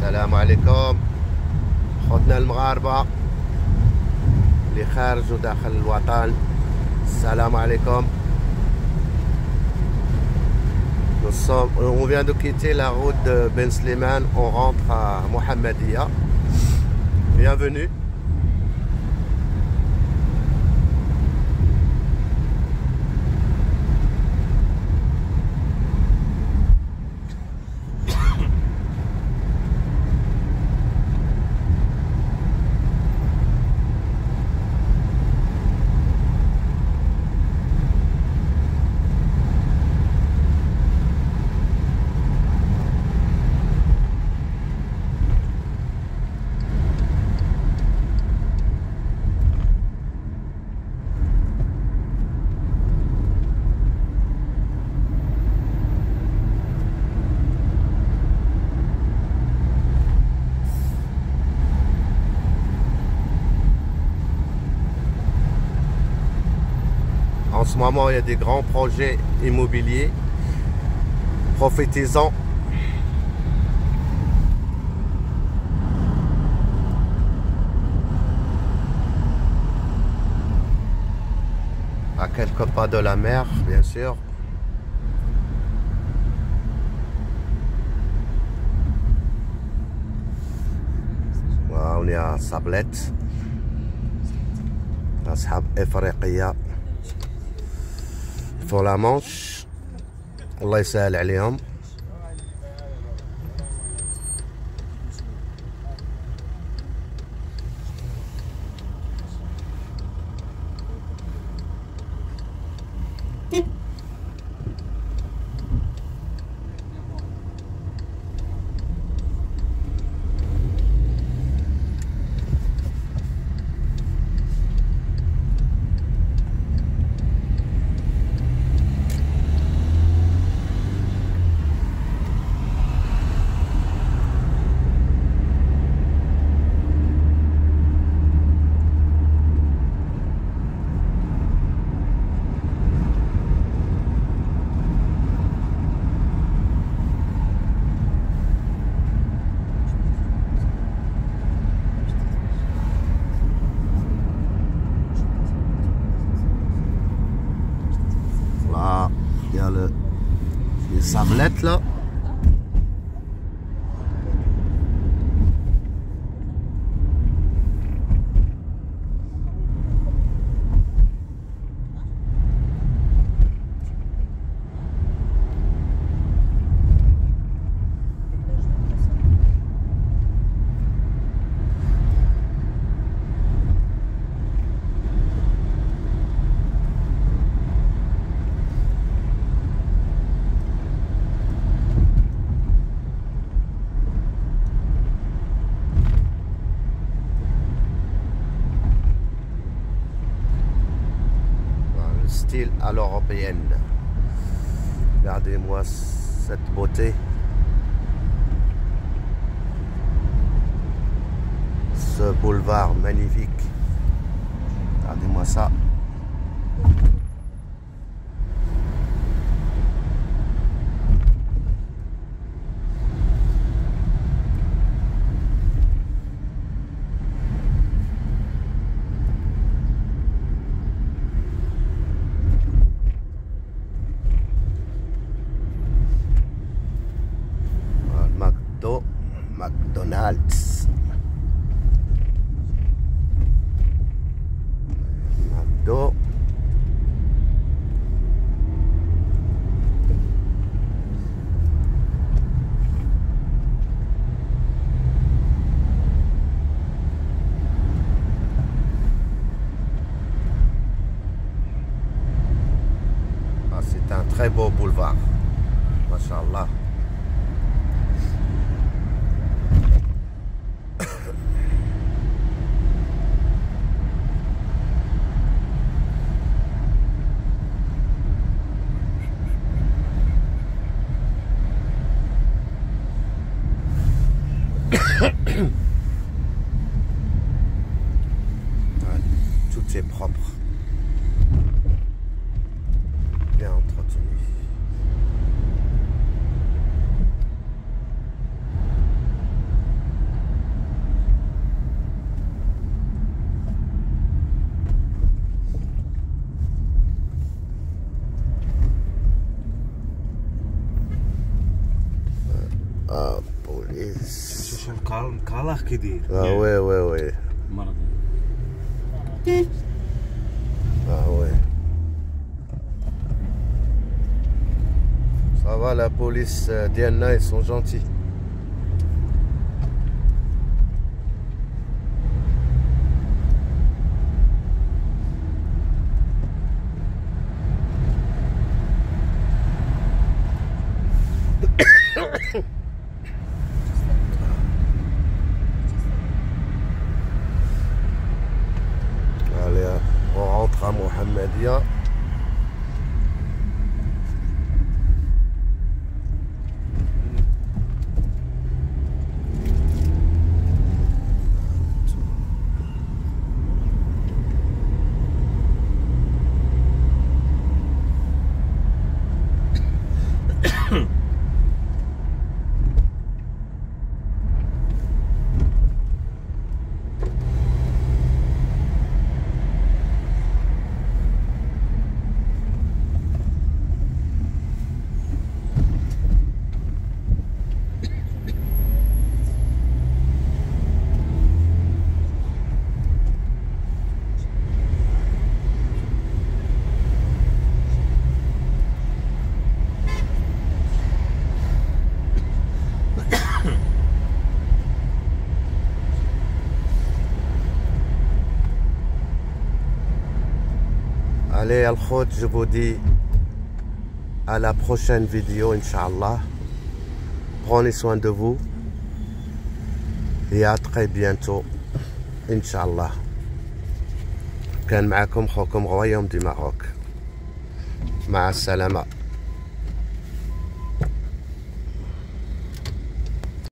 السلام عليكم خوتنا المغاربة اللي خارج وداخل الوطن السلام عليكم Nous sommes, on vient de quitter la route de Ben Slimane, on rentre à Mohammedia. Bienvenue. ce moment, il y a des grands projets immobiliers. Prophétisons. À quelques pas de la mer, bien sûr. Voilà, on est à Sablette. أصحاب إفريقية فوق لا مانش الله يسهل عليهم. les là. Voilà, Le à l'européenne? Regardez-moi cette beauté. Ce boulevard magnifique. Regardez-moi ça. Voilà, McDo, McDonald's. McDo. Ah, c'est un très beau boulevard. Masha'Allah. Tout est propre. Bien entretenu. Euh, ah. شوف الكال- كالاخ كي داير اه وي وي وي مرض اه وي Ça va, la police euh, d'Iana, On Allez, Al-Khot, je vous dis à la prochaine vidéo, Inch'Allah. Prenez soin de vous. Et à très bientôt, Inch'Allah. كان معكم خوكم غويم دي ماروك مع السلامه